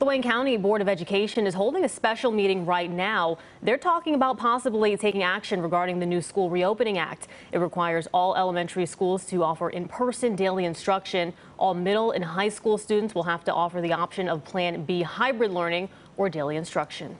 The Wayne County Board of Education is holding a special meeting right now. They're talking about possibly taking action regarding the new School Reopening Act. It requires all elementary schools to offer in-person daily instruction. All middle and high school students will have to offer the option of Plan B hybrid learning or daily instruction.